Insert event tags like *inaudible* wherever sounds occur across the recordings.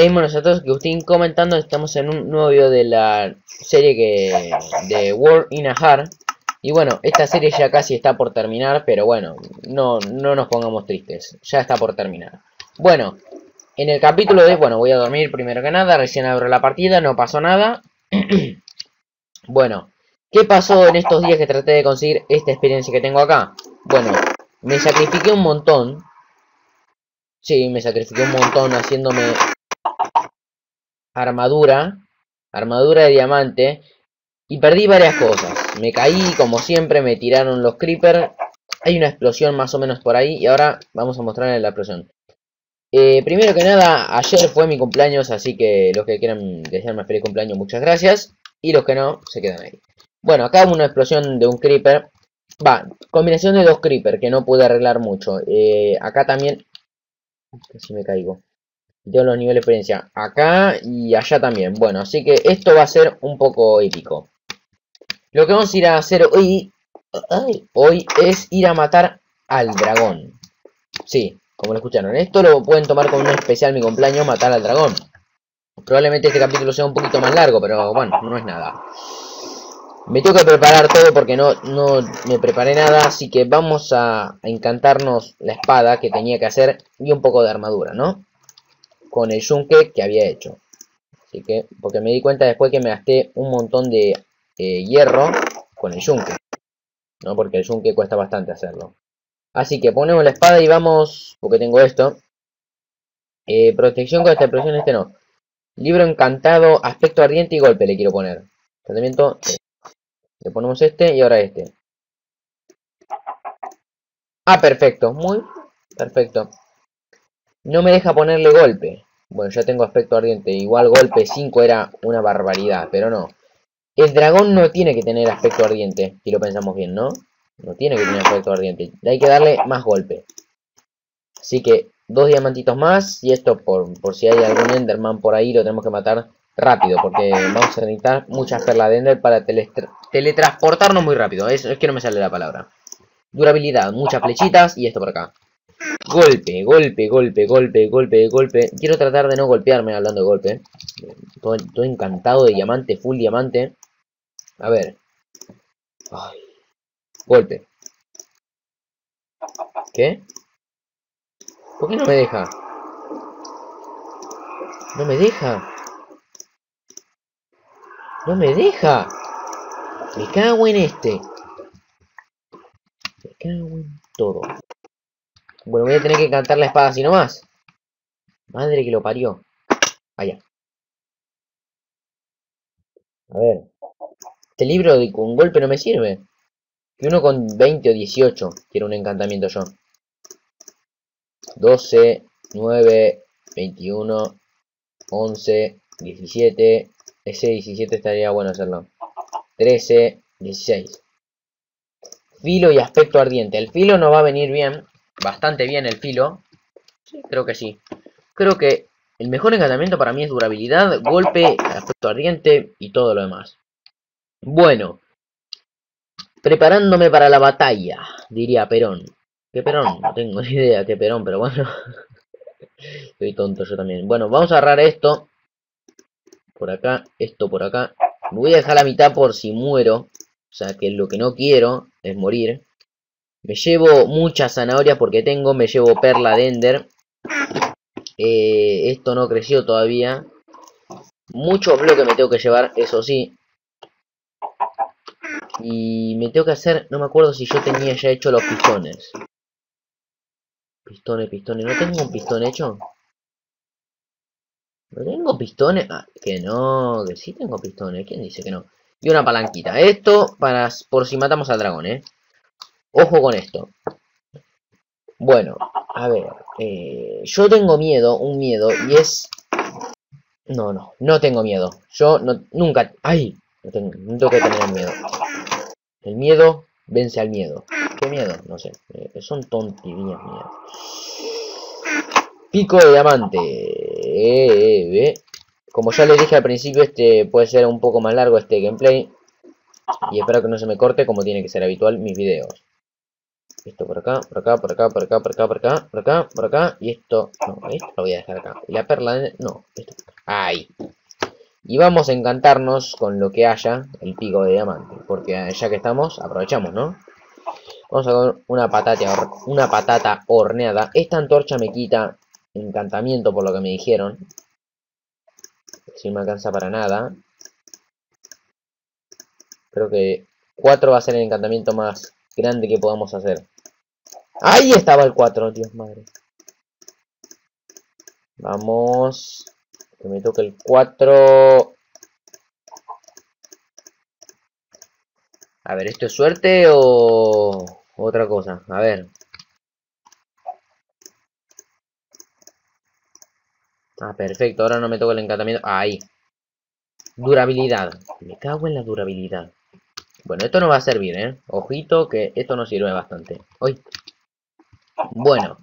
Todos, que estoy comentando, estamos en un nuevo video de la serie que de World in a Heart. Y bueno, esta serie ya casi está por terminar, pero bueno, no, no nos pongamos tristes, ya está por terminar. Bueno, en el capítulo de, bueno, voy a dormir primero que nada, recién abro la partida, no pasó nada. *clears throat* bueno, ¿qué pasó en estos días que traté de conseguir esta experiencia que tengo acá? Bueno, me sacrifiqué un montón. Sí, me sacrifiqué un montón haciéndome armadura, armadura de diamante, y perdí varias cosas. Me caí, como siempre, me tiraron los creepers. Hay una explosión más o menos por ahí, y ahora vamos a mostrarles la explosión. Eh, primero que nada, ayer fue mi cumpleaños, así que los que quieran desearme feliz cumpleaños, muchas gracias. Y los que no, se quedan ahí. Bueno, acá una explosión de un creeper. Va, combinación de dos creeper que no pude arreglar mucho. Eh, acá también... Casi me caigo de los niveles de experiencia acá y allá también. Bueno, así que esto va a ser un poco épico. Lo que vamos a ir a hacer hoy, hoy es ir a matar al dragón. Sí, como lo escucharon. Esto lo pueden tomar con un especial mi cumpleaños, matar al dragón. Probablemente este capítulo sea un poquito más largo, pero bueno, no es nada. Me tengo que preparar todo porque no, no me preparé nada, así que vamos a encantarnos la espada que tenía que hacer y un poco de armadura, ¿no? Con el yunque que había hecho. Así que, porque me di cuenta después que me gasté un montón de eh, hierro con el yunque. ¿no? Porque el yunque cuesta bastante hacerlo. Así que ponemos la espada y vamos, porque tengo esto. Eh, protección contra explosión, este no. Libro encantado, aspecto ardiente y golpe le quiero poner. Tratamiento, le ponemos este y ahora este. Ah, perfecto, muy perfecto. No me deja ponerle golpe. Bueno, ya tengo aspecto ardiente. Igual golpe 5 era una barbaridad, pero no. El dragón no tiene que tener aspecto ardiente, si lo pensamos bien, ¿no? No tiene que tener aspecto ardiente. Hay que darle más golpe. Así que dos diamantitos más. Y esto por, por si hay algún Enderman por ahí lo tenemos que matar rápido. Porque vamos a necesitar muchas perlas de Ender para teletransportarnos muy rápido. Es que no me sale la palabra. Durabilidad, muchas flechitas y esto por acá. Golpe, golpe, golpe, golpe, golpe, golpe. Quiero tratar de no golpearme hablando de golpe. Todo, encantado de diamante, full diamante. A ver. Golpe. ¿Qué? ¿Por qué no me deja? No me deja. No me deja. Me cago en este. Me cago en todo. Bueno, voy a tener que cantar la espada así nomás. Madre que lo parió. Allá. A ver. Este libro de con golpe no me sirve. Que uno con 20 o 18. Quiero un encantamiento yo. 12, 9, 21, 11, 17. Ese 17 estaría bueno hacerlo. 13, 16. Filo y aspecto ardiente. El filo no va a venir bien bastante bien el filo. Creo que sí. Creo que el mejor encantamiento para mí es durabilidad, golpe, aspecto ardiente y todo lo demás. Bueno. Preparándome para la batalla, diría Perón. ¿Qué Perón? No tengo ni idea qué Perón, pero bueno. *laughs* Estoy tonto yo también. Bueno, vamos a agarrar esto. Por acá, esto por acá. Me voy a dejar la mitad por si muero. O sea, que lo que no quiero es morir. Me llevo muchas zanahorias porque tengo, me llevo perla de ender. Eh, esto no creció todavía. Muchos bloques me tengo que llevar, eso sí. Y me tengo que hacer, no me acuerdo si yo tenía ya hecho los pistones. Pistones, pistones. ¿No tengo un pistón hecho? ¿No tengo pistones? Ah, que no, que sí tengo pistones. ¿Quién dice que no? Y una palanquita. Esto para por si matamos al dragón, ¿eh? Ojo con esto. Bueno, a ver. Eh, yo tengo miedo, un miedo, y es... No, no, no tengo miedo. Yo no, nunca... ¡Ay! No tengo, que tener miedo. El miedo vence al miedo. ¿Qué miedo? No sé. Eh, son tonterías mías. Pico de diamante. Eh, Como ya les dije al principio, este puede ser un poco más largo este gameplay. Y espero que no se me corte como tiene que ser habitual mis videos. Esto por acá, por acá, por acá, por acá, por acá, por acá, por acá, por acá. Y esto, no, esto lo voy a dejar acá. Y la perla, no, esto, ahí. Y vamos a encantarnos con lo que haya, el pico de diamante. Porque ya que estamos, aprovechamos, ¿no? Vamos a ver una patata, una patata horneada. Esta antorcha me quita encantamiento por lo que me dijeron. Si me alcanza para nada. Creo que 4 va a ser el encantamiento más grande que podamos hacer. Ahí estaba el 4, Dios madre. Vamos. Que me toque el 4. A ver, ¿esto es suerte o otra cosa? A ver. Ah, perfecto. Ahora no me toca el encantamiento. Ahí. Durabilidad. Me cago en la durabilidad. Bueno, esto no va a servir, ¿eh? Ojito que esto nos sirve bastante. Hoy. Bueno.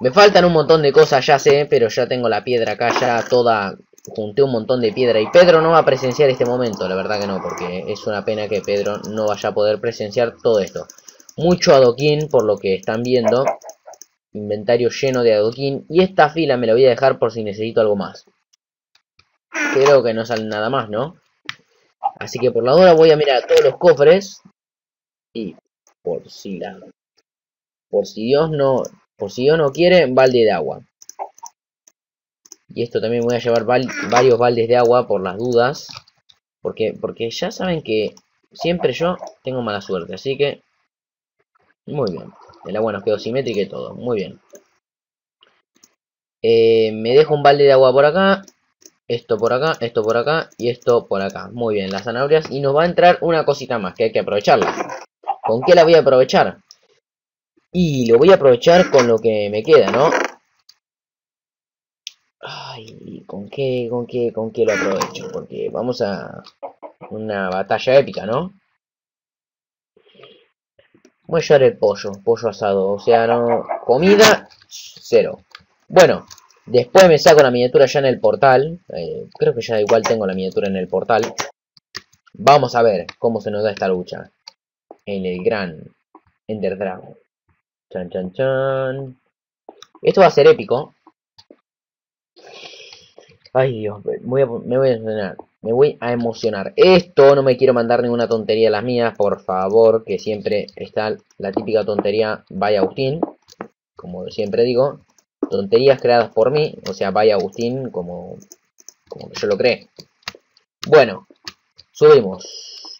Me faltan un montón de cosas, ya sé, pero ya tengo la piedra acá ya toda... Junté un montón de piedra y Pedro no va a presenciar este momento, la verdad que no, porque es una pena que Pedro no vaya a poder presenciar todo esto. Mucho adoquín, por lo que están viendo. Inventario lleno de adoquín. Y esta fila me la voy a dejar por si necesito algo más. Creo que no sale nada más, ¿no? Así que por la hora voy a mirar todos los cofres. Y por si la... Por si Dios no... Por si Dios no quiere, balde de agua. Y esto también voy a llevar varios baldes de agua por las dudas. Porque, porque ya saben que siempre yo tengo mala suerte. Así que... Muy bien. El agua nos quedó simétrica y todo. Muy bien. Eh, me dejo un balde de agua por acá. Esto por acá, esto por acá y esto por acá. Muy bien, las zanahorias. Y nos va a entrar una cosita más que hay que aprovecharla. ¿Con qué la voy a aprovechar? Y lo voy a aprovechar con lo que me queda, ¿no? Ay, ¿con qué, con qué, con qué lo aprovecho? Porque vamos a una batalla épica, ¿no? Voy a llevar el pollo, pollo asado. O sea, no... Comida, cero. Bueno, Después me saco la miniatura ya en el portal. Eh, creo que ya igual tengo la miniatura en el portal. Vamos a ver cómo se nos da esta lucha. En el gran Ender Dragon. Chan, chan, chan. Esto va a ser épico. Ay Dios, me voy, a, emocionar. Me voy a emocionar. Esto no me quiero mandar ninguna tontería a las mías, por favor. Que siempre está la típica tontería Vaya Agustín. Como siempre digo tonterías creadas por mí, o sea, vaya Agustín como, como yo lo cree. Bueno, subimos.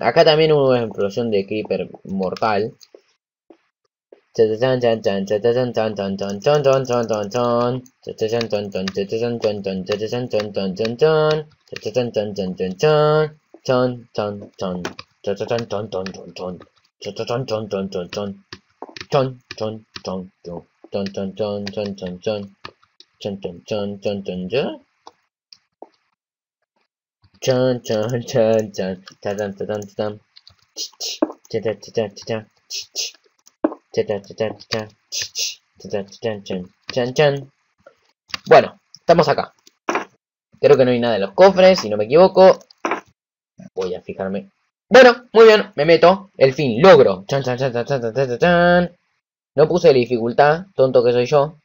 Acá también hubo explosión de creeper mortal. Bueno, estamos acá. Creo que no hay nada en los cofres, si no me equivoco. Voy a fijarme. Bueno, muy bien, me meto. El fin, logro. Chan, chan, chan, chan, chan, chan, chan. No puse dificultad, tonto que soy yo.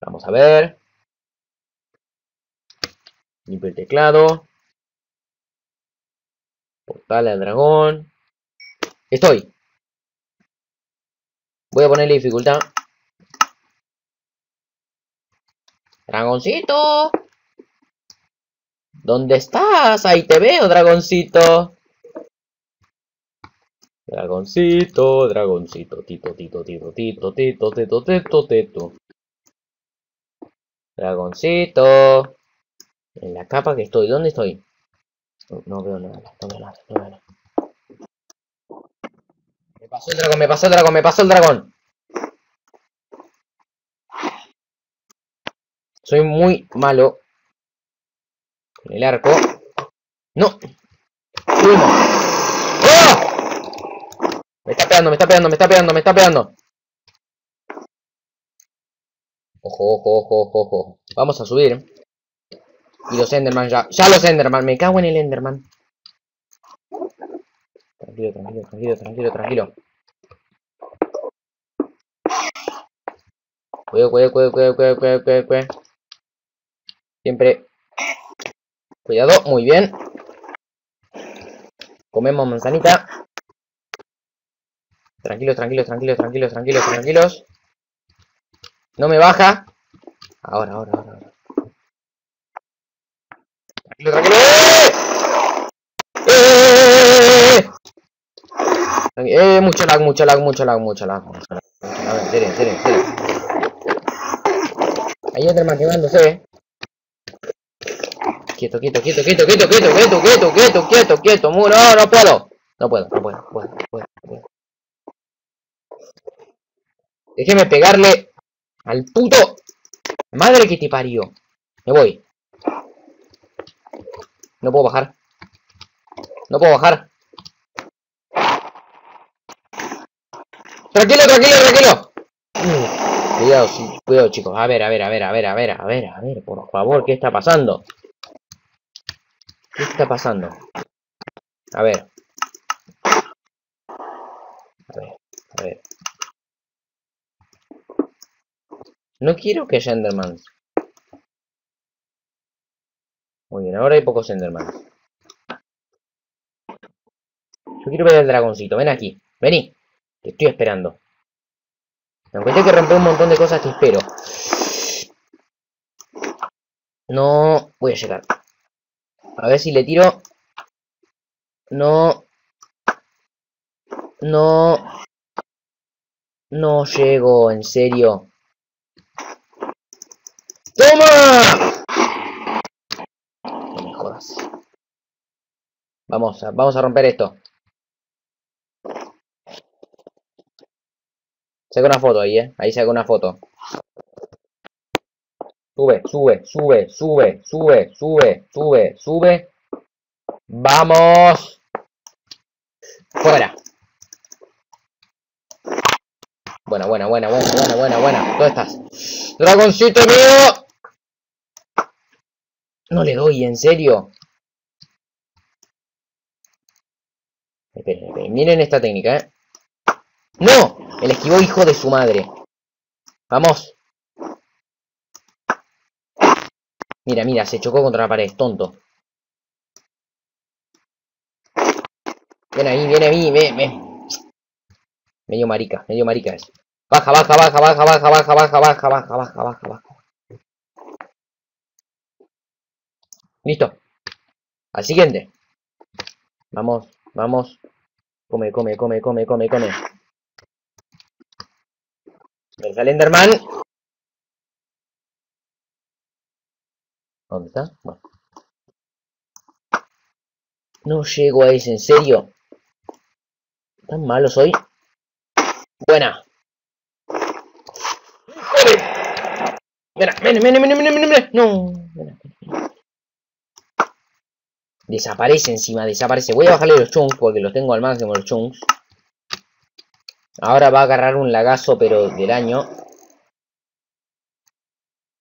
Vamos a ver. Limpio el teclado. Portal al dragón. Estoy. Voy a ponerle dificultad. Dragoncito. ¿Dónde estás? Ahí te veo, dragoncito. Dragoncito, dragoncito, tito, tito, tito, tito, tito, tito, tito, tito. Dragoncito. En la capa que estoy. ¿Dónde estoy? No, veo nada, no veo nada, no veo nada. Me pasó el dragón, me pasó el dragón, me pasó el dragón. Soy muy malo con el arco. ¡No! ¡Oh! Me está pegando, me está pegando, me está pegando, me está pegando. Ojo, ojo, ojo, ojo, ojo. Vamos a subir. Y los Enderman ya. ¡Ya los Enderman! Me cago en el Enderman. Tranquilo, tranquilo, tranquilo, tranquilo, tranquilo. Cuidado, cuidado, cuidado, cuidado, cuidado, cuidado, cuidado, cuidado. Siempre. Cuidado, muy bien. Comemos manzanita. Tranquilos, tranquilos, tranquilos, tranquilos, tranquilos, tranquilos. No me baja. Ahora, ahora, ahora. ahora. Tranquilo, tranquilo. ¡Eh! ¡Eh! ¡Eh! Mucho lag, mucho lag, mucho lag, mucho lag. Mucho lag. A ver, en serio, en serio, en serio. Hay otro quemándose. Quieto, quieto, quieto, quieto, quieto, quieto, quieto, quieto, quieto, quieto, quieto, muro, no, no puedo. No puedo, no puedo, puedo, puedo, puedo. Déjeme pegarle al puto. Madre que te parió. Me voy. No puedo bajar. No puedo bajar. Tranquilo, tranquilo, tranquilo. Mm, Cuidado, cuidado, chicos. A ver, a ver, a ver, a ver, a ver, a ver, a ver, por favor, ¿qué está pasando? ¿Qué está pasando? A ver. A ver, a ver. No quiero que haya Endermans. Muy bien, ahora hay pocos Endermans. Yo quiero ver el dragoncito. Ven aquí. Vení. Te estoy esperando. Aunque tengo que romper un montón de cosas, te espero. No voy a llegar. A ver si le tiro. No. No. No llego, en serio. ¡Toma! No me jodas. Vamos vamos a romper esto. Saca una foto ahí, eh. Ahí saca una foto. Sube, sube, sube, sube, sube, sube, sube, sube. ¡Vamos! Fuera. Buena, buena, buena, buena, buena, buena, buena. ¿Dónde estás? ¡Dragoncito mío! No le doy, en serio. Esperen, esperen. Miren esta técnica, ¿eh? ¡No! El esquivó hijo de su madre. Vamos. Mira, mira, se chocó contra la pared, tonto. Ven ahí, viene a mí, ven, ven. Medio marica, medio marica es. Baja, baja, baja, baja, baja, baja, baja, baja, baja, baja, baja, baja. Listo. Al siguiente. Vamos, vamos. Come, come, come, come, come, come. ¿Dónde está el Enderman? ¿Dónde está? Bueno. No llego a ese, ¿en serio? ¿Tan malo soy? Buena. Mira, mira, mira, mira, mira, mira, mira. No. Mira, mira. Desaparece encima, desaparece. Voy a bajarle los chunks porque los tengo al máximo los chunks. Ahora va a agarrar un lagazo, pero del año.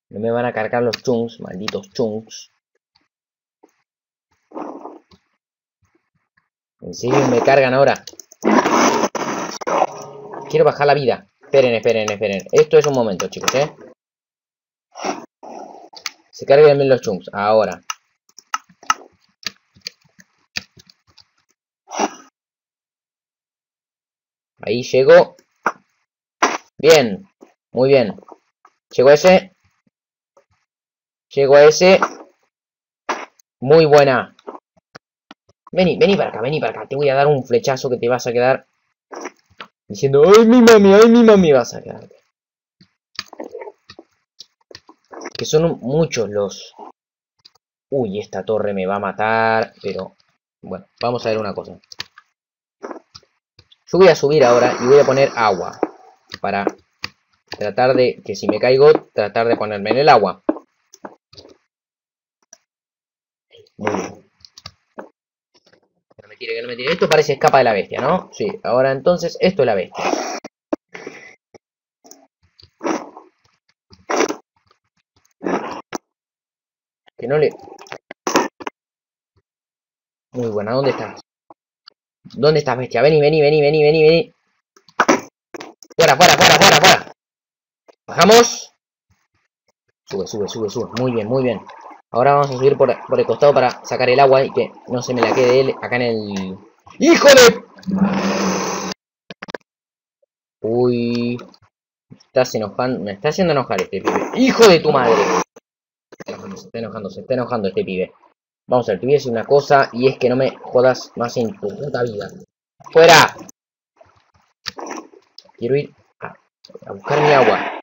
No me van a cargar los chunks, malditos chunks. ¿En serio me cargan ahora? Quiero bajar la vida. Esperen, esperen, esperen. Esto es un momento, chicos, ¿eh? Se cargan bien los chunks. Ahora. Ahí llego. Bien. Muy bien. Llego a ese. Llego a ese. Muy buena. Vení, vení para acá, vení para acá. Te voy a dar un flechazo que te vas a quedar diciendo, ¡ay, mi mami, ay, mi mami! Vas a quedar. Que son muchos los... Uy, esta torre me va a matar, pero... Bueno, vamos a ver una cosa. Yo voy a subir ahora y voy a poner agua. Para tratar de, que si me caigo, tratar de ponerme en el agua. Esto parece escapa de la bestia, ¿no? Sí, ahora entonces esto es la bestia. Que no le... Muy buena, ¿dónde estás? ¿Dónde estás, bestia? Vení, vení, vení, vení, vení, vení. Fuera, fuera, fuera, fuera, fuera. Bajamos. Sube, sube, sube, sube. Muy bien, muy bien. Ahora vamos a subir por, por el costado para sacar el agua y que no se me la quede él acá en el... ¡Hijo de...! Uy... Me estás enojando... Me está haciendo enojar este pibe. ¡Hijo de tu madre! Se está enojando, se está enojando este pibe. Vamos a ver, te decir una cosa y es que no me jodas más en tu puta vida. ¡Fuera! Quiero ir a, buscar mi agua.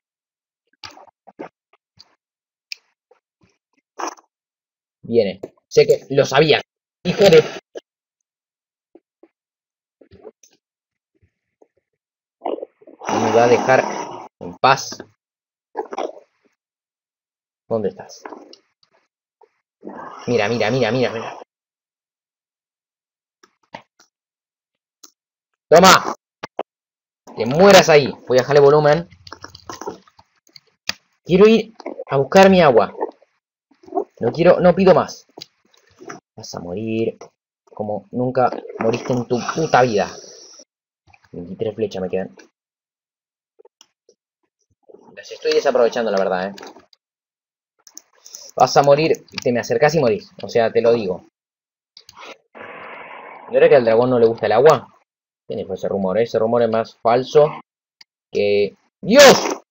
Viene. Sé que lo sabía. Hijo de... Me va a dejar en paz. ¿Dónde estás? Mira, mira, mira, mira, mira. ¡Toma! Te mueras ahí. Voy a dejarle volumen. Quiero ir a buscar mi agua. No quiero, no pido más. Vas a morir como nunca moriste en tu puta vida. 23 flechas me quedan. Las estoy desaprovechando, la verdad, eh. Vas a morir, te me acercas y morís. O sea, te lo digo. ¿Y ahora que al dragón no le gusta el agua? ¿Quién fue ese rumor? Ese rumor es más falso que... ¡Dios!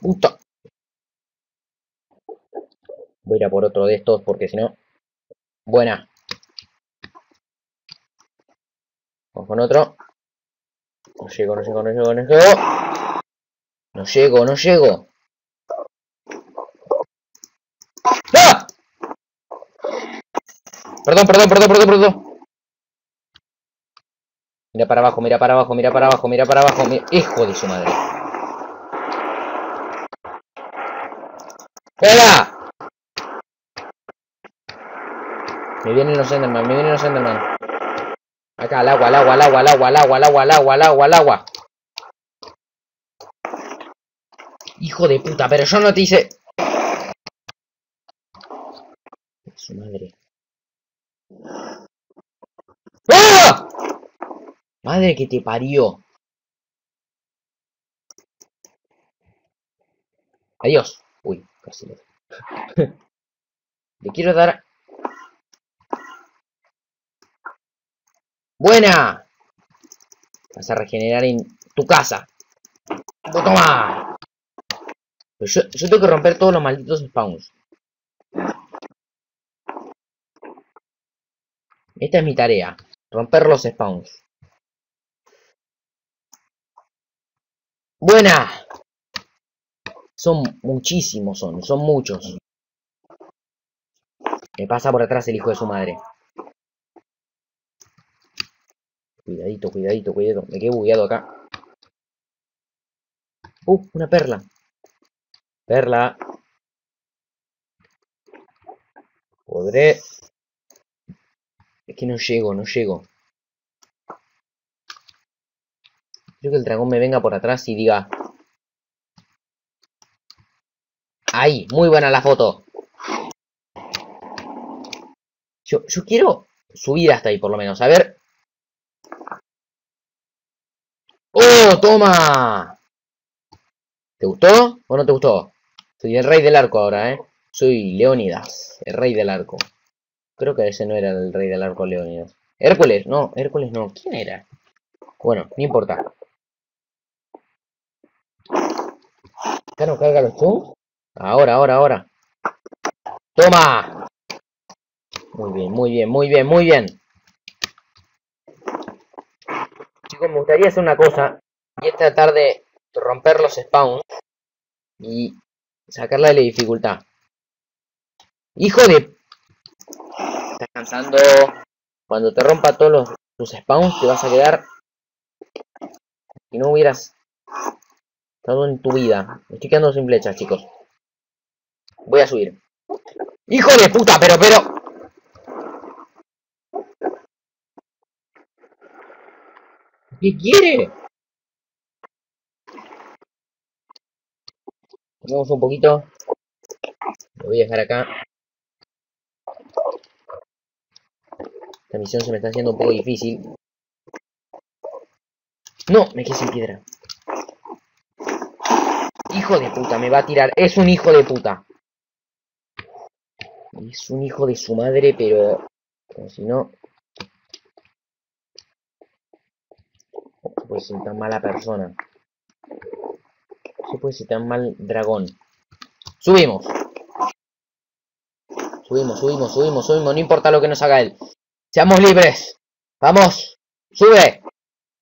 Puta. Voy a ir a por otro de estos porque si no... Buena. Vamos con otro. No llego, no llego, no llego, no llego. No llego, no llego. ¡Ah! Perdón, perdón, perdón, perdón, perdón. Mira para abajo, mira para abajo, mira para abajo, mira para abajo. Hijo de su madre. ¡Fuera! Me vienen los Enderman, me vienen los Enderman. Acá, al agua, al agua, al agua, al agua, al agua, al agua, al agua, al agua, al agua. Hijo de puta, pero yo no te hice... Su madre. ¡Ah! Madre que te parió. Adiós. Uy, casi le... *laughs* Le quiero dar ¡Buena! Vas a regenerar en tu casa. ¡Toma! Pero yo tengo que romper todos los malditos spawns. Esta es mi tarea. Romper los spawns. ¡Buena! Son muchísimos, son. Son muchos. Me pasa por atrás el hijo de su madre. Cuidadito, cuidadito, cuidadito. Me quedé bugueado acá. Uh, una perla. Perla. Podré. Es que no llego, no llego. Quiero que el dragón me venga por atrás y diga... ¡Ahí! Muy buena la foto. Yo, yo quiero subir hasta ahí por lo menos. A ver ¡Oh, toma! ¿Te gustó o no te gustó? Soy el rey del arco ahora, ¿eh? Soy Leónidas, el rey del arco. Creo que ese no era el rey del arco Leónidas. Hércules, no, Hércules no. ¿Quién era? Bueno, no importa. ¿Acá no carga los chunks? Ahora, ahora, ahora. ¡Toma! Muy bien, muy bien, muy bien, muy bien. Chicos, me gustaría hacer una cosa. Y es tratar de romper los spawns. Y sacarla de la dificultad. ¡Hijo de... Estás cansando. Cuando te rompa todos los, tus spawns te vas a quedar... Si no hubieras estado en tu vida. Estoy quedando sin flechas, chicos. Voy a subir. ¡Hijo de puta! Pero, pero... ¿Qué quiere? Vamos un poquito. Lo voy a dejar acá. Esta misión se me está haciendo un poco difícil. No, me quedé sin piedra. Hijo de puta, me va a tirar. Es un hijo de puta. Es un hijo de su madre, pero... Como si no... puede ser tan mala persona. Se puede ser tan mal dragón. Subimos. Subimos, subimos, subimos, subimos. No importa lo que nos haga él. Seamos libres. Vamos. Sube.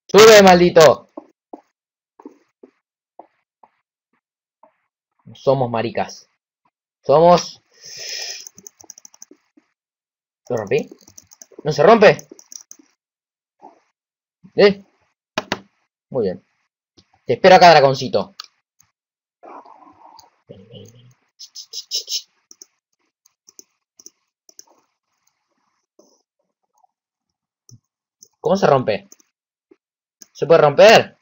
Sube, maldito. Somos maricas. Somos... ¿Lo rompí? ¿No se rompe? ¿Eh? Muy bien. Te espero acá, dragoncito. ¿Cómo se rompe? ¿Se puede romper?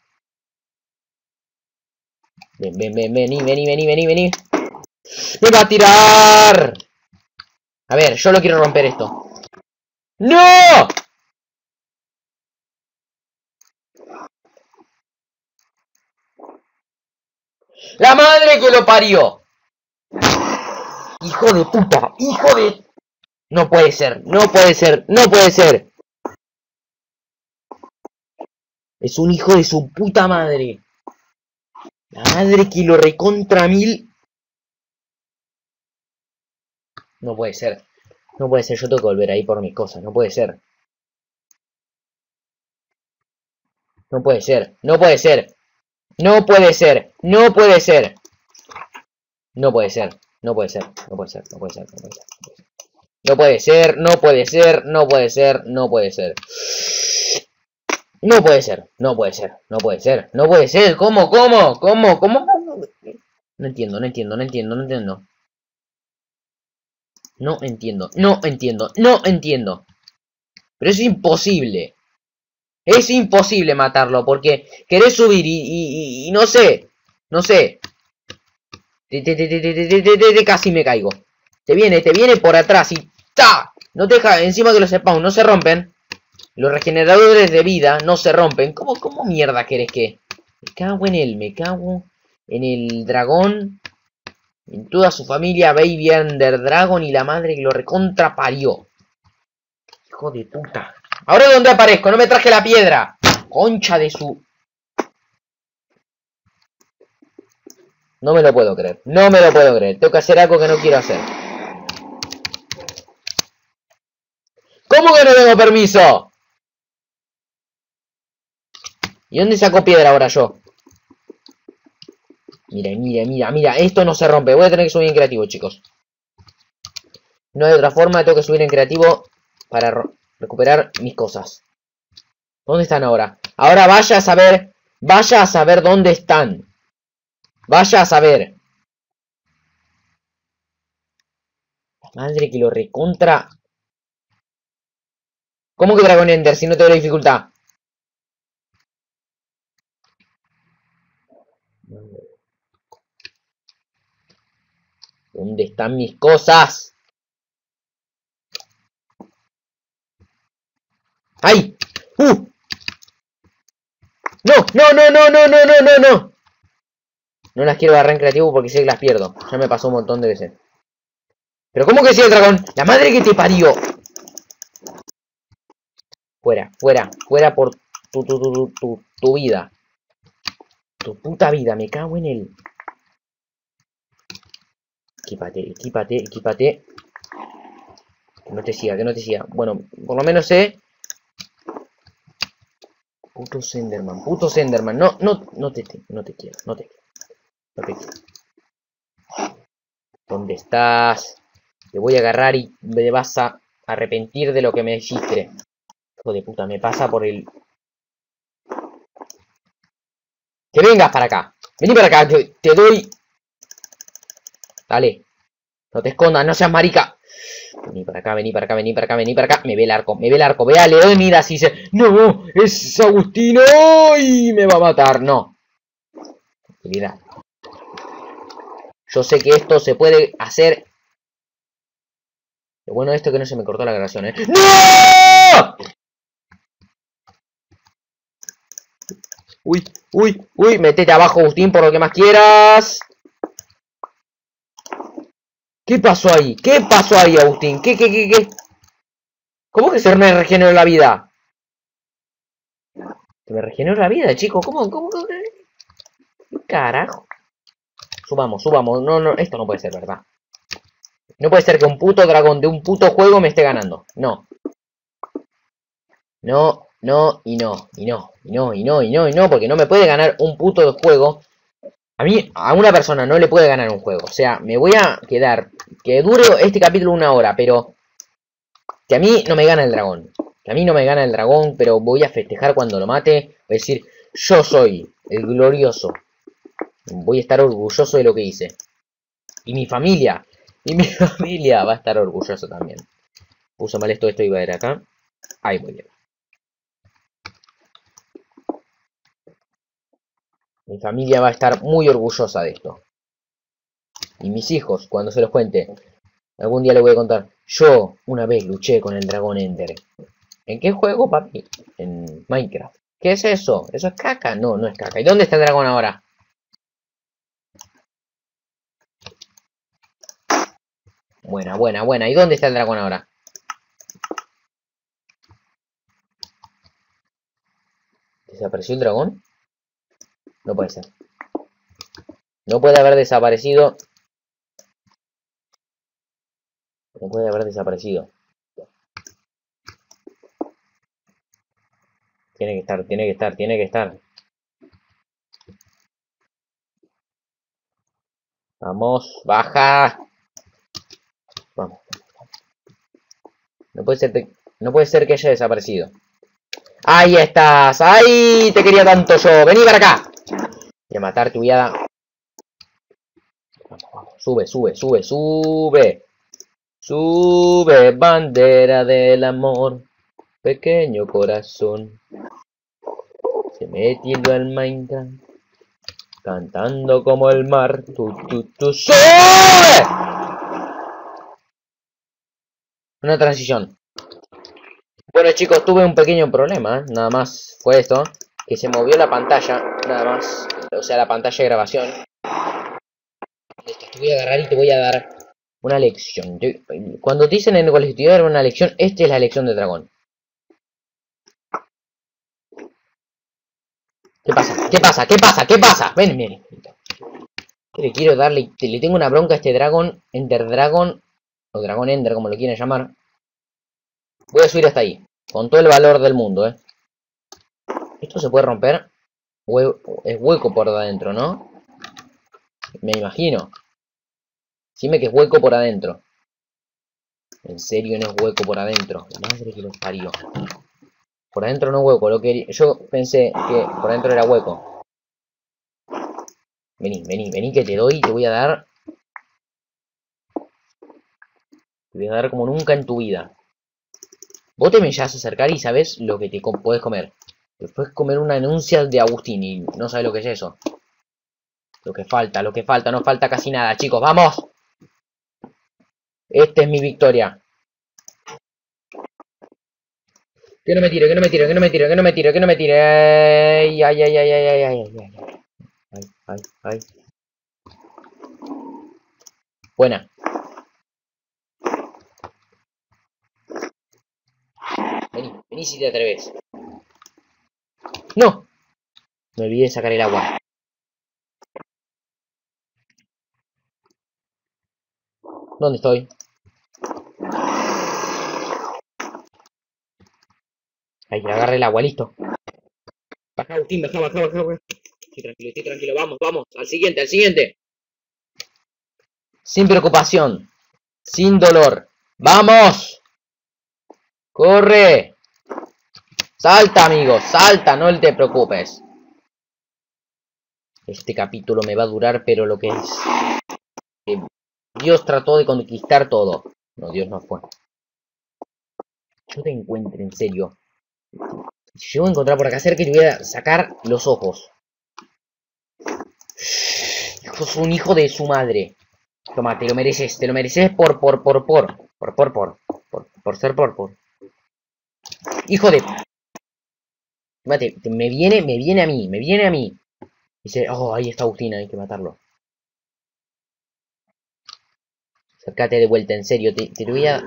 Ven, ven, ven, vení, vení, vení, vení, vení. ¡Me va a tirar! A ver, yo lo quiero romper esto. ¡No! ¡La madre que lo parió! ¡Hijo de puta! ¡Hijo de...! No puede ser, no puede ser, no puede ser. Es un hijo de su puta madre. Madre que lo recontra mil. No puede ser. No puede ser, yo tengo que volver ahí por mis cosas, no puede ser. No puede ser, no puede ser. No puede ser, no puede ser. No puede ser, no puede ser, no puede ser, no puede ser, no puede ser. No puede ser, no puede ser, no puede ser, no puede ser. No puede ser, no puede ser, no puede ser, no puede ser. ¿Cómo, cómo, cómo, cómo? No entiendo, no entiendo, no entiendo, no entiendo. No entiendo, no entiendo, no entiendo. Pero es imposible. Es imposible matarlo porque querés subir y, no sé, no sé. casi me caigo. Te viene, te viene por atrás y ¡ta! No te deja, encima que los spawns no se rompen. Los regeneradores de vida no se rompen. ¿Cómo, cómo mierda querés que? Me cago en él, me cago en el dragón. En toda su familia Baby Under Dragon y la madre lo recontra parió. Hijo de puta. ¿Ahora dónde aparezco? No me traje la piedra. Concha de su... No me lo puedo creer. No me lo puedo creer. Tengo que hacer algo que no quiero hacer. ¿Cómo que no tengo permiso? ¿Y dónde saco piedra ahora yo? Mira, mira, mira, mira. Esto no se rompe. Voy a tener que subir en creativo, chicos. No hay otra forma. Tengo que subir en creativo para recuperar mis cosas. ¿Dónde están ahora? Ahora vaya a saber, vaya a saber dónde están. Vaya a saber. La madre que lo recontra. ¿Cómo que Dragon Ender si no tengo dificultad? ¿Dónde están mis cosas? ¡Ay! ¡Uh! ¡No! ¡No, no, no, no, no, no, no, no! No las quiero agarrar en creativo porque sé que las pierdo. Ya me pasó un montón de veces. ¿Pero cómo que sigue el dragón? ¡La madre que te parió! Fuera, fuera, fuera por tu, tu, tu, tu, tu vida. Tu puta vida, me cago en él. Equípate, equípate, equípate. Que no te siga, que no te siga. Bueno, por lo menos sé Puto Senderman, puto Senderman. No, no, no te, no te quiero, no te quiero. No te quiero. ¿Dónde estás? Te voy a agarrar y me vas a arrepentir de lo que me hiciste. Hijo de puta, me pasa por el... Que vengas para acá. Vení para acá, te, te doy... Dale. No te escondas, no seas marica. Vení para acá, vení para acá, vení para acá, vení para acá. Me ve el arco, me ve el arco. Ve a Leónidas y dice, no, es Agustino y me va a matar. No. Yo sé que esto se puede hacer Lo bueno de esto es que no se me cortó la grabación, ¿eh? ¡No! Uy, uy, uy, metete abajo, Agustín, por lo que más quieras. ¿Qué pasó ahí? ¿Qué pasó ahí, Agustín? ¿Qué, qué, qué, qué? ¿Cómo que se me regeneró la vida? Se me regeneró la vida, chico. ¿Cómo, cómo, cómo? ¿Qué carajo? Subamos, subamos. No, no, esto no puede ser, ¿verdad? No puede ser que un puto dragón de un puto juego me esté ganando. No. No, no, y no, y no, y no, y no, y no, y no, porque no me puede ganar un puto juego. A mí, a una persona no le puede ganar un juego. O sea, me voy a quedar, que dure este capítulo una hora, pero que a mí no me gana el dragón. Que a mí no me gana el dragón, pero voy a festejar cuando lo mate. Voy a decir, yo soy el glorioso. Voy a estar orgulloso de lo que hice. Y mi familia, y mi *laughs* familia va a estar orgulloso también. Puso mal esto, esto iba a ir acá. Ahí muy bien. Mi familia va a estar muy orgullosa de esto. Y mis hijos, cuando se los cuente, algún día les voy a contar. Yo una vez luché con el dragón Ender. ¿En qué juego, papi? En Minecraft. ¿Qué es eso? ¿Eso es caca? No, no es caca. ¿Y dónde está el dragón ahora? Buena, buena, buena. ¿Y dónde está el dragón ahora? ¿Desapareció el dragón? No puede ser. No puede haber desaparecido No puede haber desaparecido. Tiene que estar, tiene que estar, tiene que estar. Vamos, baja. Vamos. No puede ser, no puede ser que haya desaparecido. Ahí estás. Ahí te quería tanto yo. Vení para acá. Voy a matarte, voy a dar. Vamos, vamos. Sube, sube, sube, sube. Sube bandera del amor, pequeño corazón. Se metiendo al Minecraft, cantando como el mar. Tu, tu, tu, ¡Sube! Una transición. Bueno chicos, tuve un pequeño problema, nada más fue esto, que se movió la pantalla, nada más, o sea la pantalla de grabación. Te voy a agarrar y te voy a dar una lección. cuando te dicen en el colegio te una lección, esta es la lección de dragón. ¿Qué pasa? ¿Qué pasa? ¿Qué pasa? ¿Qué pasa? Ven, ven. Le quiero darle, le tengo una bronca a este dragón, Ender Dragon, o Dragón Ender, como lo quieren llamar. Voy a subir hasta ahí, con todo el valor del mundo, ¿eh? Esto se puede romper. Es hueco por adentro, ¿no? Me imagino. Dime que es hueco por adentro. En serio no es hueco por adentro. Madre que lo parió. Por adentro no es hueco. Lo que yo pensé que por adentro era hueco. Vení, vení, vení que te doy. Te voy a dar. Te voy a dar como nunca en tu vida. Vos te me llegas a acercar y sabes lo que te puedes comer. Después comer una anuncia de Agustín y no sabes lo que es eso. Lo que falta, lo que falta, no falta casi nada, chicos. ¡Vamos! Esta es mi victoria. Que no me tire, que no me tire, que no me tire, que no me tire, que no me tire. Ay, ay, ay, ay, ay, ay, ay, ay. Ay, ay, ay. Buena. Vení, vení si te atreves. ¡No! Me olvidé de sacar el agua. ¿Dónde estoy? Ahí, agarre el agua, listo. Baja, Agustín, baja, baja, baja, baja. Estoy tranquilo, estoy tranquilo. Vamos, vamos. Al siguiente, al siguiente. Sin preocupación. Sin dolor. ¡Vamos! ¡Corre! Salta, amigo, salta, no te preocupes. Este capítulo me va a durar, pero lo que es... Dios trató de conquistar todo. No, Dios no fue. Yo te encuentro, en serio. Si llego a encontrar por acá cerca te voy a sacar los ojos. Sos un hijo de su madre. Toma, te lo mereces, te lo mereces por, por, por, por. Por, por, por. Por, por ser por, por. Hijo de... Mate, me viene, me viene a mí, me viene a mí. Dice, oh, ahí está Agustín, hay que matarlo. Sacate de vuelta, en serio, te, te lo voy a...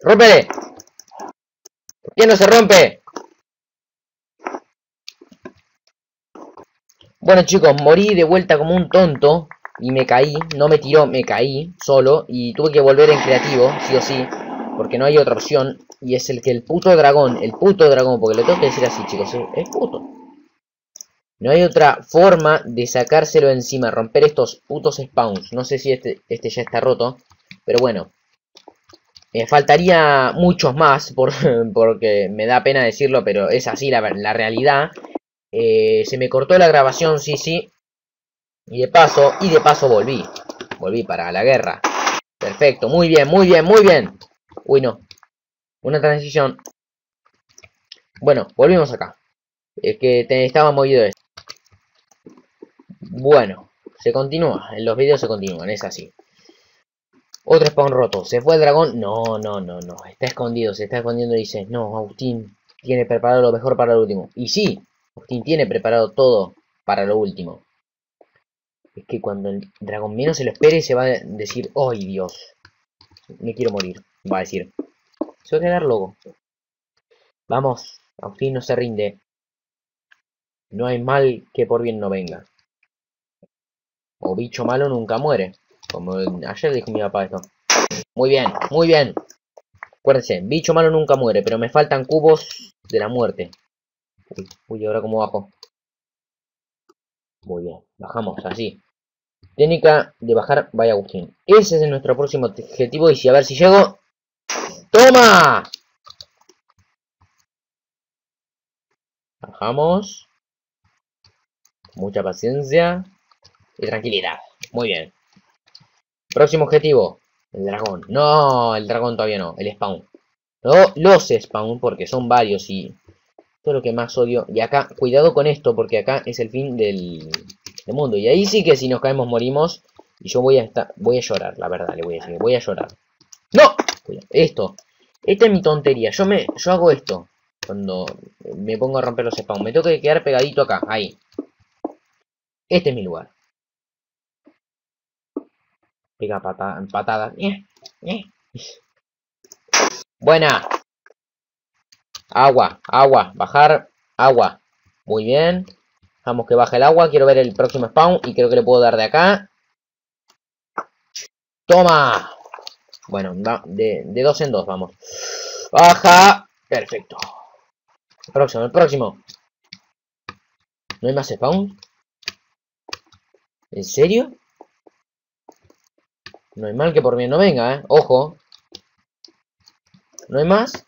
¡Rómpele! ¿Por qué no se rompe? Bueno chicos, morí de vuelta como un tonto y me caí, no me tiró, me caí solo y tuve que volver en creativo, sí o sí, porque no hay otra opción y es el que el puto dragón, el puto dragón, porque le tengo que decir así chicos, es puto. No hay otra forma de sacárselo encima, romper estos putos spawns. No sé si este, este ya está roto, pero bueno. Me faltaría muchos más, por, *laughs* porque me da pena decirlo, pero es así la, la realidad. Eh, se me cortó la grabación, sí, sí. Y de paso, y de paso volví. Volví para la guerra. Perfecto, muy bien, muy bien, muy bien. Uy, no. Una transición. Bueno, volvimos acá. Es que te, estaba movido esto. Bueno, se continúa. En los vídeos se continúan, es así. Otro spawn roto. ¿Se fue el dragón? No, no, no, no. Está escondido, se está escondiendo y dice, no, Agustín tiene preparado lo mejor para el último. Y sí, Agustín tiene preparado todo para lo último. Es que cuando el dragón menos se lo espere, se va a decir, ¡ay Dios! Me quiero morir. Va a decir. Se va a quedar loco. Vamos, Agustín no se rinde. No hay mal que por bien no venga. O bicho malo nunca muere. Como ayer dijo mi papá esto. Muy bien, muy bien. Acuérdense, bicho malo nunca muere, pero me faltan cubos de la muerte. Uy, ahora cómo bajo. Muy bien, bajamos así. Técnica de bajar, vaya Agustín. Ese es nuestro próximo objetivo y si a ver si llego. ¡Toma! Bajamos. Mucha paciencia y tranquilidad. Muy bien. Próximo objetivo. El dragón. No, el dragón todavía no. El spawn. No, los spawn porque son varios y lo que más odio. Y acá, cuidado con esto, porque acá es el fin del, mundo. Y ahí sí que si nos caemos morimos. Y yo voy a estar, voy a llorar, la verdad, le voy a decir, voy a llorar. ¡No! Esto. Esta es mi tontería. Yo me, yo hago esto. Cuando me pongo a romper los spawns. Me tengo que quedar pegadito acá, ahí. Este es mi lugar. Pega patada, patada. Eh, eh. Buena. Agua, agua, bajar, agua. Muy bien. Que baje el agua. Quiero ver el próximo spawn. Y creo que le puedo dar de acá. ¡Toma! Bueno, de, de dos en dos, vamos. Baja. Perfecto. Próximo, el próximo. ¿No hay más spawn? ¿En serio? No hay mal que por bien no venga, ¿eh? Ojo. ¿No hay más?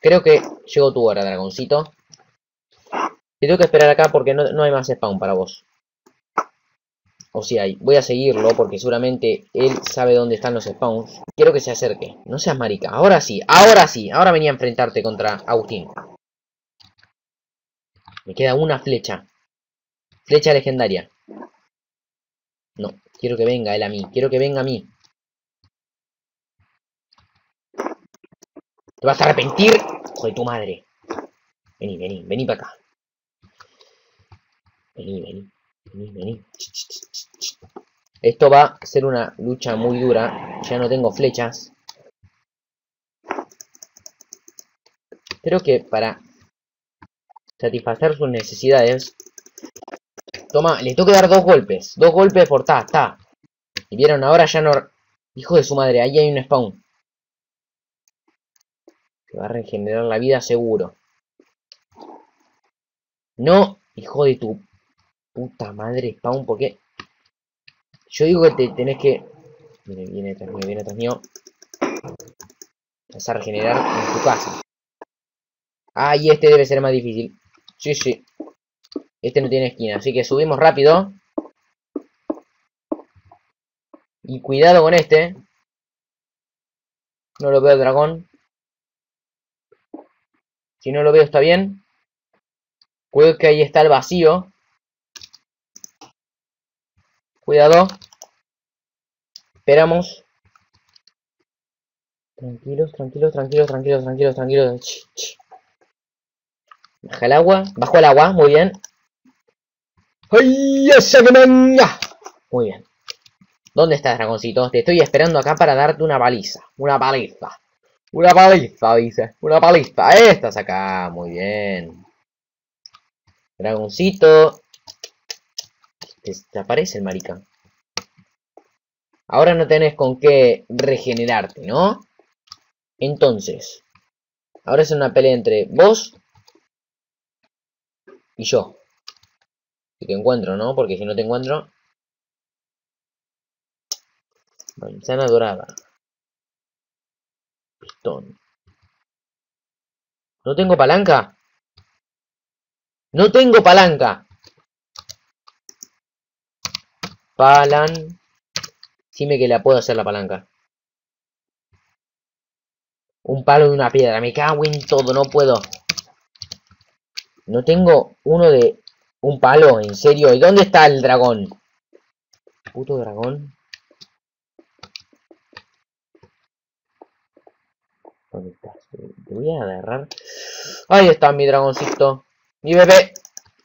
Creo que llegó tu hora, dragoncito. Te tengo que esperar acá porque no, hay más spawn para vos. O si hay. Voy a seguirlo porque seguramente él sabe dónde están los spawns. Quiero que se acerque. No seas marica. Ahora sí, ahora sí. Ahora venía a enfrentarte contra Agustín. Me queda una flecha. Flecha legendaria. No, quiero que venga él a mí. Quiero que venga a mí. Te vas a arrepentir, hijo de tu madre. Vení, vení, vení para acá. Vení, vení, vení, vení. Esto va a ser una lucha muy dura. Ya no tengo flechas. Creo que para satisfacer sus necesidades... Toma, le tengo que dar dos golpes. Dos golpes por ta, ta. Y vieron, ahora ya no... Hijo de su madre, ahí hay un spawn va a regenerar la vida seguro. No, hijo de tu puta madre, Spawn, porque yo digo que te tenés que... Viene, viene atrás mío, viene atrás. Vas a regenerar en tu casa. Ah, y este debe ser más difícil. Sí, sí. Este no tiene esquina, así que subimos rápido. Y cuidado con este. No lo veo el dragón. Si no lo veo está bien. Puede que ahí está el vacío. Cuidado. Esperamos. Tranquilos, tranquilos, tranquilos, tranquilos, tranquilos, tranquilos. Baja el agua. Bajo el agua, muy bien. ¡Ay, esa que Muy bien. ¿Dónde estás, dragoncito? Te estoy esperando acá para darte una paliza. Una paliza. Una paliza, dice. Una paliza. Estás acá. Muy bien. Dragoncito. Desaparece el marica. Ahora no tenés con qué regenerarte, ¿no? Entonces. Ahora es una pelea entre vos y yo. Si te encuentro, ¿no? Porque si no te encuentro... Manzana dorada. Pistón. ¿No tengo palanca? ¡No tengo palanca! Palan... Dime que la puedo hacer la palanca. Un palo y una piedra. Me cago en todo, no puedo. No tengo uno de un palo, en serio. ¿Y dónde está el dragón? Puto dragón. ¿Dónde estás? Te voy a agarrar. Ahí está mi dragoncito. Mi bebé.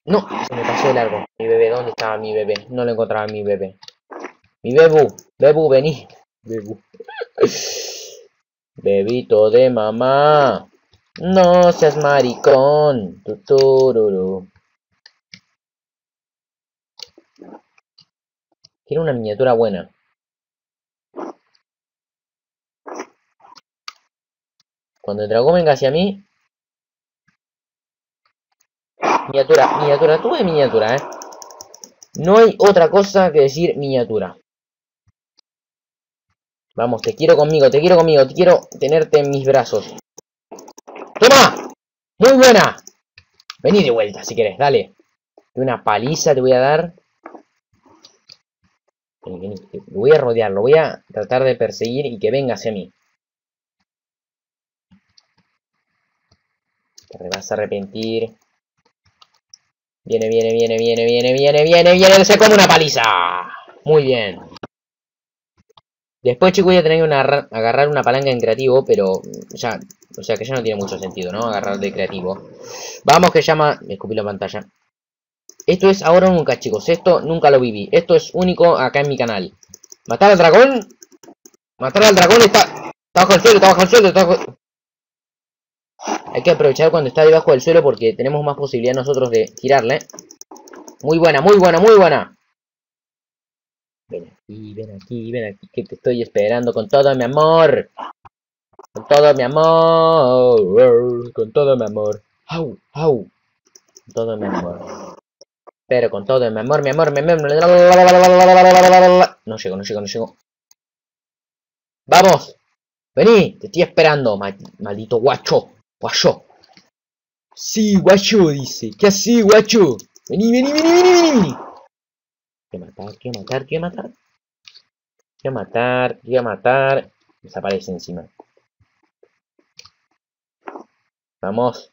No, se me pasó de largo. Mi bebé, ¿dónde estaba mi bebé? No lo encontraba mi bebé. Mi bebu. Bebu, vení. Bebu. *laughs* Bebito de mamá. No seas maricón. Tutururu. Quiero una miniatura buena. Cuando el dragón venga hacia mí... Miniatura, miniatura, tuve miniatura, ¿eh? No hay otra cosa que decir miniatura. Vamos, te quiero conmigo, te quiero conmigo, te quiero tenerte en mis brazos. ¡Toma! ¡Muy buena! Vení de vuelta si querés, dale. Una paliza te voy a dar. Lo voy a rodear, lo voy a tratar de perseguir y que venga hacia mí. Te vas a arrepentir. Viene, viene, viene, viene, viene, viene, viene, viene. Se come una paliza. Muy bien. Después, chicos, voy a tener que agarrar una palanca en creativo, pero ya, o sea que ya no tiene mucho sentido, ¿no? Agarrar de creativo. Vamos que llama... Me escupí la pantalla. Esto es ahora nunca, chicos. Esto nunca lo viví. Esto es único acá en mi canal. ¿Matar al dragón? Matar al dragón está... Está bajo el suelo, está bajo el suelo, está bajo... Hay que aprovechar cuando está debajo del suelo porque tenemos más posibilidad nosotros de tirarle. Muy buena, muy buena, muy buena. Ven aquí, ven aquí, ven aquí, que te estoy esperando con todo mi amor. Con todo mi amor. Con todo mi amor. Au, au. Con todo mi amor. Pero con todo mi amor, mi amor, mi amor. No llego, no llego, no llego. ¡Vamos! Vení, te estoy esperando, maldito guacho. Guacho. Sí, guacho, dice. ¿Qué así, guacho? Vení, vení, vení, vení, vení. Quiero matar, quiero matar, quiero matar. Quiero matar, quiero matar. Desaparece encima. Vamos.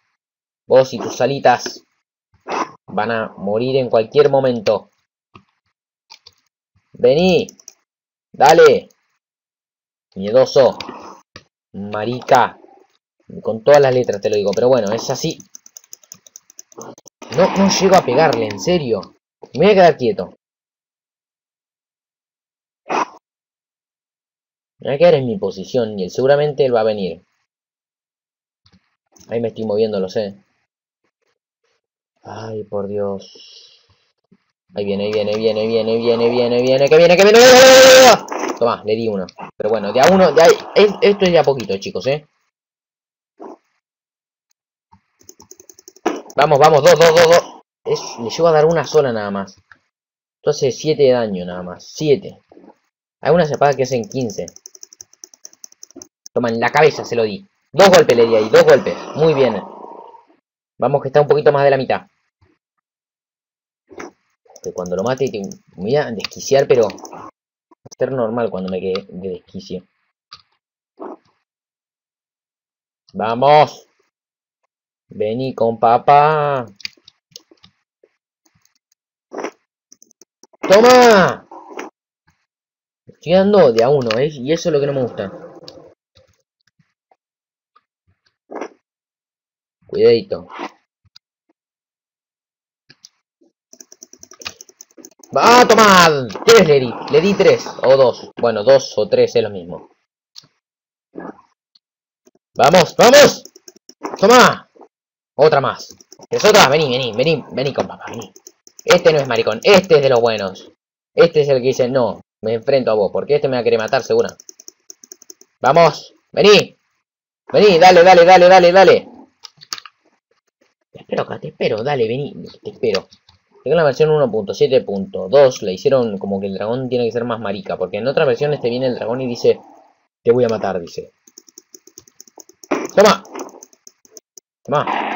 Vos y tus alitas van a morir en cualquier momento. Vení. Dale. Miedoso. Marica. Con todas las letras te lo digo, pero bueno, es así. No, no llego a pegarle, en serio. Me voy a quedar quieto. Me voy a quedar en mi posición y él, seguramente él va a venir. Ahí me estoy moviendo, lo sé. Ay, por Dios. Ahí viene, ahí viene, viene, viene, viene, viene, viene, que viene, que viene. Toma, le di uno. Pero bueno, de a uno, de ahí, esto es ya poquito, chicos, ¿eh? Vamos, vamos, dos, dos, dos, dos. Es, le llevo a dar una sola nada más. Entonces 7 de daño nada más. 7. Hay una espada que hacen 15. Toma, en la cabeza se lo di. Dos golpes le di ahí, dos golpes. Muy bien. Vamos que está un poquito más de la mitad. Que cuando lo mate me voy a desquiciar, pero... Va a ser normal cuando me quede de desquicio. ¡Vamos! Vení con papá. ¡Toma! Estoy dando de a uno, ¿eh? Y eso es lo que no me gusta. Cuidadito. ¡Va a tomar! Tres le di. Le di tres. O dos. Bueno, dos o tres es lo mismo. ¡Vamos! ¡Vamos! ¡Toma! Otra más. ¿Es otra? Vení, vení, vení, vení con papá, vení. Este no es maricón, este es de los buenos. Este es el que dice, no, me enfrento a vos, porque este me va a querer matar, segura. ¡Vamos! ¡Vení! ¡Vení! ¡Dale, dale, dale, dale, dale! Te espero acá, te espero, dale, vení, te espero. En la versión 1.7.2 le hicieron como que el dragón tiene que ser más marica, porque en otra versión este viene el dragón y dice, te voy a matar, dice. ¡Toma! ¡Toma!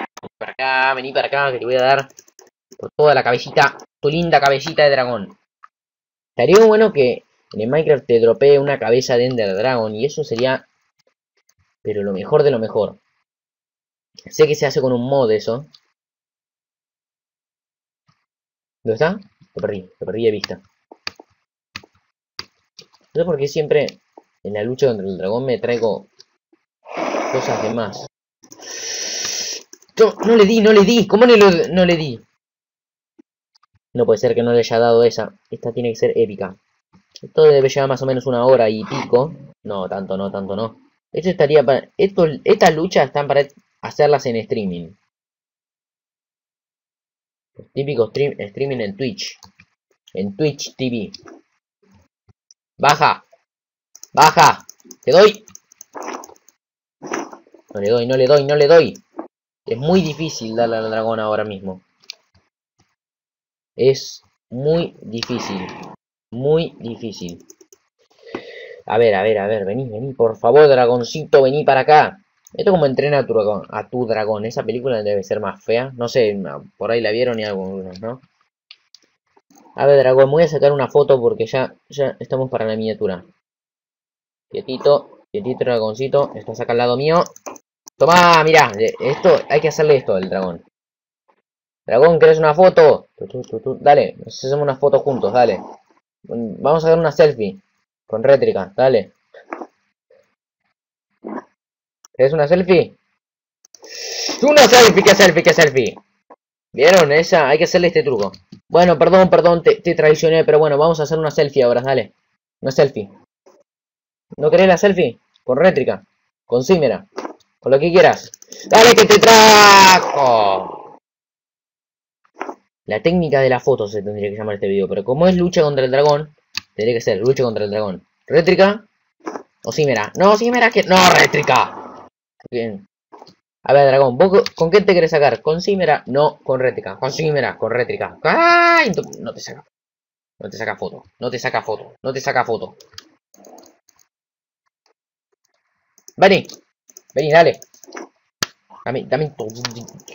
Vení para acá, que te voy a dar por toda la cabecita, tu linda cabecita de dragón. Estaría bueno que en el Minecraft te dropee una cabeza de Ender Dragon y eso sería, pero lo mejor de lo mejor. Sé que se hace con un mod eso. ¿Dónde está? Lo perdí, lo perdí de vista. No sé por qué siempre en la lucha contra el dragón me traigo cosas de más. No, no le di, no le di. ¿Cómo no le, no le di? No puede ser que no le haya dado esa. Esta tiene que ser épica. Esto debe llevar más o menos una hora y pico. No, tanto no, tanto no. Esto estaría para... Esto, estas luchas están para hacerlas en streaming. Típico stream, streaming en Twitch. En Twitch TV. Baja. Baja. Te doy. No le doy, no le doy, no le doy. Es muy difícil darle al dragón ahora mismo. Es muy difícil. Muy difícil. A ver, a ver, a ver, vení, vení, por favor, dragoncito, vení para acá. Esto como entrena a tu, dragón, a tu dragón. Esa película debe ser más fea. No sé, por ahí la vieron y algunos, ¿no? A ver, dragón, voy a sacar una foto porque ya, ya estamos para la miniatura. Quietito, quietito, dragoncito. Estás acá al lado mío. Toma, mira, esto, hay que hacerle esto al dragón. Dragón, ¿querés una foto? Dale, hacemos una foto juntos, dale. Vamos a hacer una selfie. Con rétrica, dale. ¿Querés una selfie? ¡Una selfie! ¿Qué selfie? ¿Qué selfie? ¿Vieron? Esa, hay que hacerle este truco. Bueno, perdón, perdón, te, te traicioné, pero bueno, vamos a hacer una selfie ahora, dale. Una selfie. ¿No querés la selfie? Con rétrica. Con címera. Con lo que quieras. ¡Dale que te trajo! La técnica de la foto se tendría que llamar este video. Pero como es lucha contra el dragón, tendría que ser lucha contra el dragón. ¿Rétrica? ¿O Cimera? No, Cimera que... ¡No, rétrica! Bien. A ver, dragón, ¿vos con qué te querés sacar? ¿Con Cimera? No, con rétrica. Con Cimera, con rétrica. ¡Ay! No te saca. No te saca foto. No te saca foto. No te saca foto. Vení. Vení, dale. Dame, dame.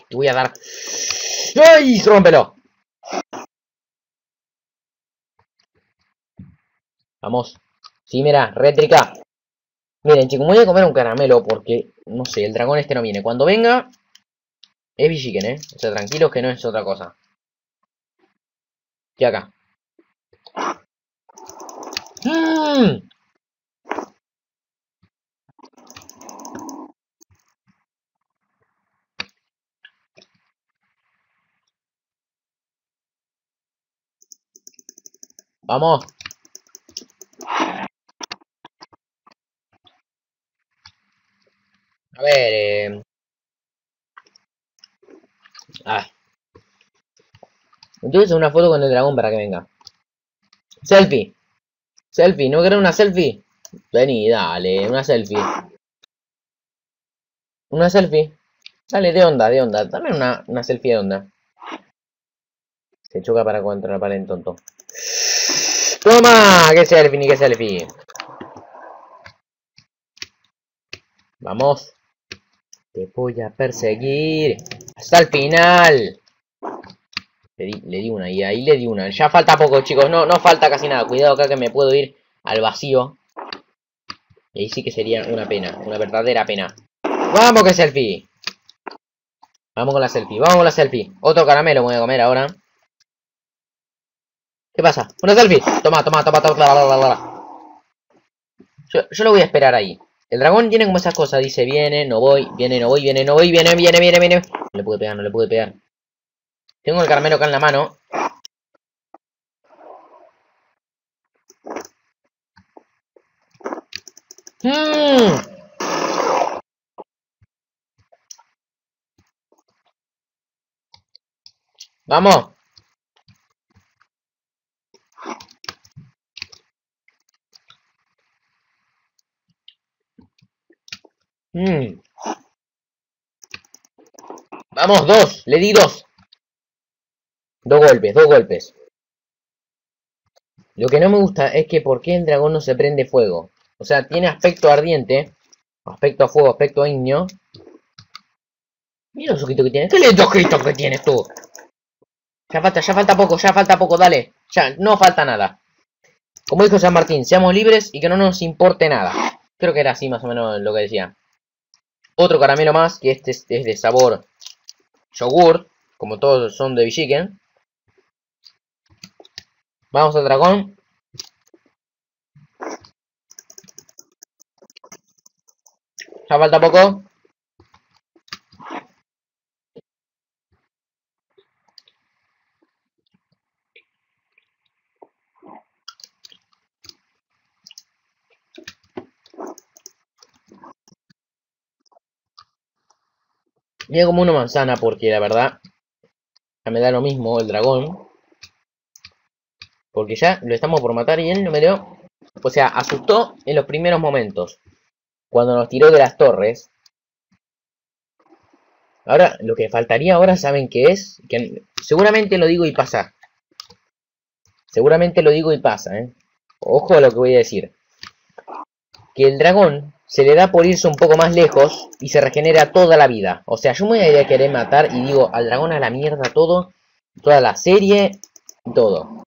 Te voy a dar. ¡Ay! ¡Rómpelo! Vamos. Sí, mira, rétrica. Miren, chicos, voy a comer un caramelo porque, no sé, el dragón este no viene. Cuando venga, es Villiquen, ¿eh? O sea, tranquilos que no es otra cosa. Y acá. ¡Mmm! Vamos. A ver, eh... Ah. Entonces una foto con el dragón para que venga. Selfie. Selfie, ¿no querés una selfie? Vení, dale, una selfie. Una selfie. Dale, de onda, de onda. Dame una, una selfie de onda. Se choca para contra la pared, tonto. ¡Toma! ¡Qué selfie, ni qué selfie! Vamos. Te voy a perseguir. Hasta el final. Le di, le di una y ahí le di una. Ya falta poco, chicos. No, no falta casi nada. Cuidado acá que me puedo ir al vacío. Y ahí sí que sería una pena. Una verdadera pena. ¡Vamos que selfie! Vamos con la selfie. Vamos con la selfie. Otro caramelo voy a comer ahora. ¿Qué pasa? ¡Una selfie! Toma, toma, toma, toma, toma, toma, Yo, yo lo voy a esperar ahí. El dragón tiene como esas cosas, dice, viene, no voy, viene, no voy, viene, no voy, viene, viene, viene, viene. No le pude pegar, no le pude pegar. Tengo el caramelo acá en la mano. Mmm. Vamos. Mm. Vamos, dos. Le di dos. Dos golpes, dos golpes. Lo que no me gusta es que por qué el dragón no se prende fuego. O sea, tiene aspecto ardiente. Aspecto a fuego, aspecto a ignio. Mira los ojitos que tiene. ¿Qué lindos ojitos que tienes tú? Ya falta, ya falta poco, ya falta poco, dale. Ya, no falta nada. Como dijo San Martín, seamos libres y que no nos importe nada. Creo que era así más o menos lo que decía. Otro caramelo más, que este es, de sabor yogur, como todos son de Villiquen. Vamos al dragón. Ya falta poco. Mira como una manzana porque la verdad me da lo mismo el dragón. Porque ya lo estamos por matar y él no me dio... O sea, asustó en los primeros momentos. Cuando nos tiró de las torres. Ahora, lo que faltaría ahora, ¿saben qué es? Que seguramente lo digo y pasa. Seguramente lo digo y pasa, ¿eh? Ojo a lo que voy a decir. Que el dragón se le da por irse un poco más lejos y se regenera toda la vida. O sea, yo me voy a querer matar y digo al dragón a la mierda todo, toda la serie, todo.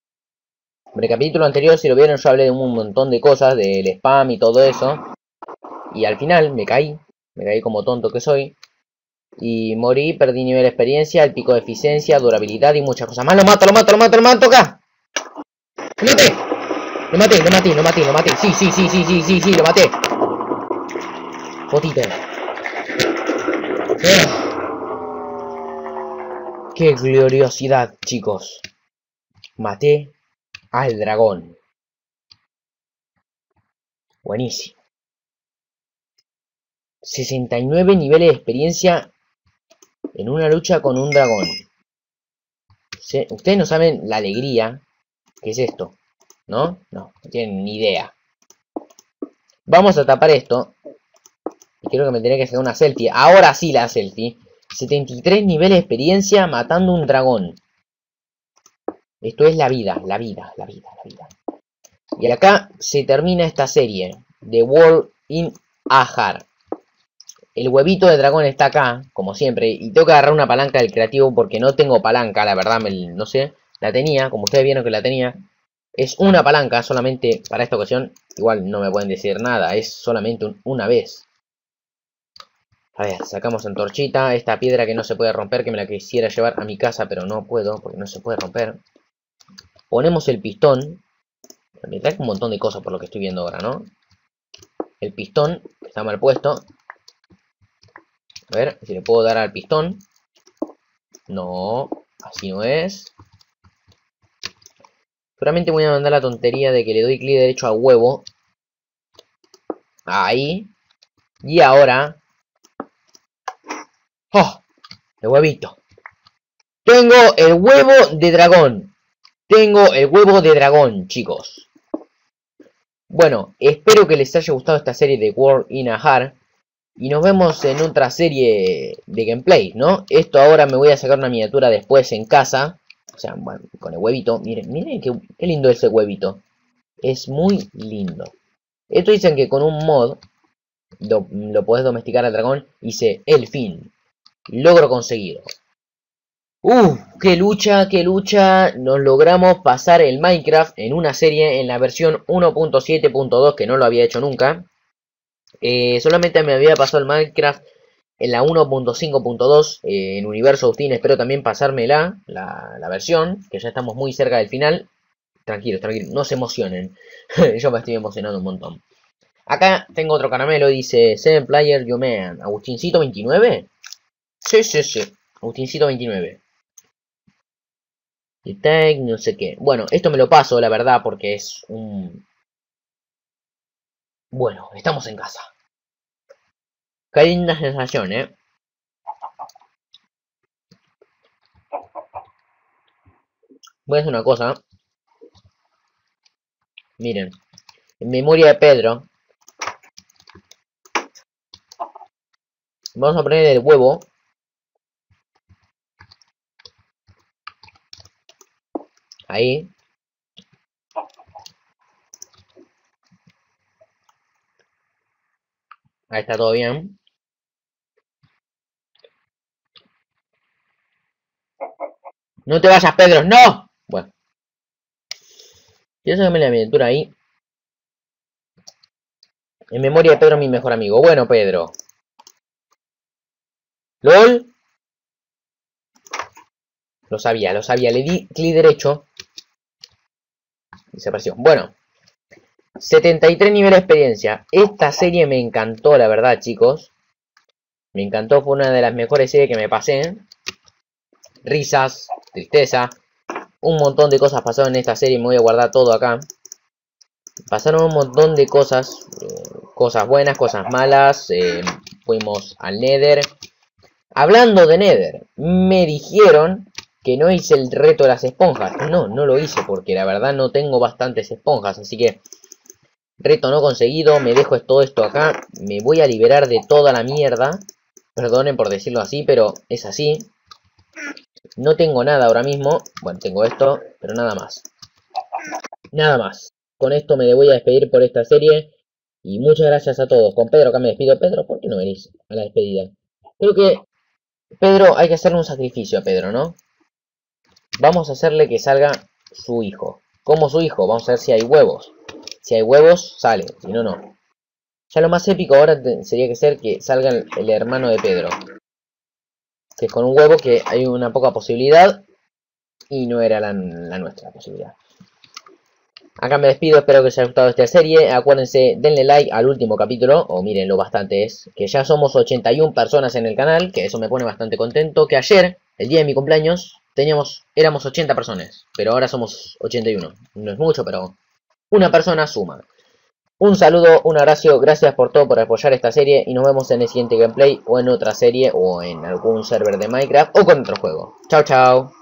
En el capítulo anterior, si lo vieron, yo hablé de un montón de cosas, del spam y todo eso. Y al final me caí, me caí como tonto que soy. Y morí, perdí nivel de experiencia, el pico de eficiencia, durabilidad y muchas cosas más. ¡Lo mato, lo mato, lo mato, lo mato acá! ¡Lo maté! Lo maté, lo maté, lo maté, lo maté. Sí, sí, sí, sí, sí, sí, sí, lo maté. Potita. ¡Qué gloriosidad, chicos! Maté al dragón. Buenísimo. 69 niveles de experiencia en una lucha con un dragón. Ustedes no saben la alegría que es esto, ¿no? No, no tienen ni idea. Vamos a tapar esto y creo que me tenía que hacer una selfie. Ahora sí la selfie. 73 niveles de experiencia matando un dragón. Esto es la vida, la vida, la vida, la vida. Y acá se termina esta serie. The World in Ahar. El huevito de dragón está acá, como siempre. Y tengo que agarrar una palanca del creativo porque no tengo palanca, la verdad, no sé. La tenía, como ustedes vieron que la tenía. Es una palanca solamente para esta ocasión. Igual no me pueden decir nada, es solamente una vez. A ver, sacamos antorchita, esta piedra que no se puede romper, que me la quisiera llevar a mi casa, pero no puedo, porque no se puede romper. Ponemos el pistón. Me trae un montón de cosas por lo que estoy viendo ahora, ¿no? El pistón, está mal puesto. A ver, si le puedo dar al pistón. No, así no es. Seguramente voy a mandar la tontería de que le doy clic derecho a huevo. Ahí. Y ahora ¡Oh! El huevito. Tengo el huevo de dragón. Tengo el huevo de dragón, chicos. Bueno, espero que les haya gustado esta serie de World in a Heart. Y nos vemos en otra serie de gameplay, ¿no? Esto ahora me voy a sacar una miniatura después en casa. O sea, bueno, con el huevito. Miren, miren qué, qué lindo ese huevito. Es muy lindo. Esto dicen que con un mod lo, lo podés domesticar al dragón. Dice el fin logro conseguido. ¡Uf! ¡Qué lucha! ¡Qué lucha! Nos logramos pasar el Minecraft en una serie en la versión 1.7.2 que no lo había hecho nunca. Eh, solamente me había pasado el Minecraft en la 1.5.2 eh, en Universo Austin. Espero también pasármela, la, versión, que ya estamos muy cerca del final. Tranquilos, tranquilos, no se emocionen. *laughs* Yo me estoy emocionando un montón. Acá tengo otro caramelo, dice Seven Player You Man. Agustincito 29. Sí, sí, sí. Agustincito 29. Y tag, no sé qué. Bueno, esto me lo paso, la verdad, porque es un... Bueno, estamos en casa. Qué linda sensación, ¿eh? Voy a hacer una cosa. Miren. En memoria de Pedro. Vamos a poner el huevo. Ahí. Ahí está todo bien. No te vayas, Pedro, no. Bueno. Quiero sacarme la miniatura ahí. En memoria de Pedro, mi mejor amigo. Bueno, Pedro. LOL. Lo sabía, lo sabía. Le di clic derecho. Desapareció. Bueno. 73 niveles de experiencia. Esta serie me encantó, la verdad, chicos. Me encantó, fue una de las mejores series que me pasé. Risas, tristeza. Un montón de cosas pasaron en esta serie. Me voy a guardar todo acá. Pasaron un montón de cosas. Eh, cosas buenas, cosas malas. Eh, fuimos al Nether. Hablando de Nether, me dijeron que no hice el reto de las esponjas. No, no lo hice porque la verdad no tengo bastantes esponjas. Así que reto no conseguido. Me dejo todo esto acá. Me voy a liberar de toda la mierda. Perdonen por decirlo así, pero es así. No tengo nada ahora mismo. Bueno, tengo esto, pero nada más. Nada más. Con esto me voy a despedir por esta serie. Y muchas gracias a todos. Con Pedro acá me despido. Pedro, ¿por qué no venís a la despedida? Creo que Pedro, hay que hacerle un sacrificio a Pedro, ¿no? Vamos a hacerle que salga su hijo. ¿Cómo su hijo? Vamos a ver si hay huevos. Si hay huevos, sale. Si no, no. Ya lo más épico ahora sería que ser que salga el, hermano de Pedro. Que con un huevo que hay una poca posibilidad. Y no era la, la nuestra posibilidad. Acá me despido, espero que os haya gustado esta serie. Acuérdense, denle like al último capítulo, o miren lo bastante es, que ya somos 81 personas en el canal, que eso me pone bastante contento. Que ayer, el día de mi cumpleaños, teníamos, éramos 80 personas, pero ahora somos 81. No es mucho, pero una persona suma. Un saludo, un abrazo, gracias por todo, por apoyar esta serie y nos vemos en el siguiente gameplay o en otra serie o en algún server de Minecraft o con otro juego. Chao, chao.